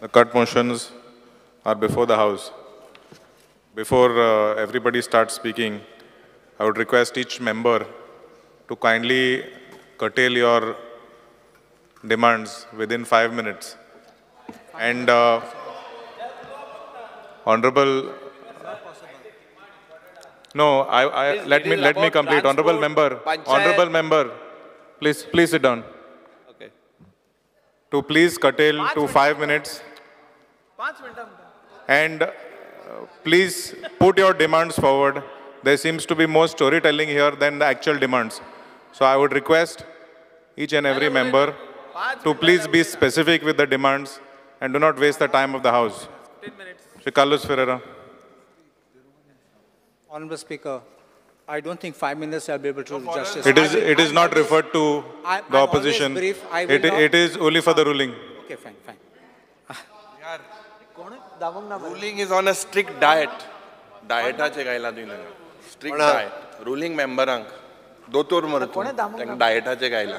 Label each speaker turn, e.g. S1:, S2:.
S1: The cut motions are before the House. Before uh, everybody starts speaking, I would request each member to kindly curtail your demands within five minutes. And uh, Honorable, no, I, I, let me, let me complete. Honorable member, honorable member, please, please sit down.
S2: Okay.
S1: To please curtail to five minutes. And uh, please put your demands forward. There seems to be more storytelling here than the actual demands. So I would request each and every member to please be specific with the demands and do not waste the time of the House. Shri Carlos Ferreira.
S3: Honorable Speaker, I don't think five minutes I'll be able to do justice.
S1: It is,
S3: will-
S1: it is not
S3: always-
S1: referred to
S3: I-
S1: the
S3: I'm
S1: opposition.
S3: brief. I will
S1: It,
S3: not-
S1: it is only for the ruling.
S3: Okay, fine, fine.
S4: Ruling is on a strict diet डायटाचे गायला तुवें strict diet ruling मेंबरांक दोतोर मरे तूं तांकां डायटाचे गायला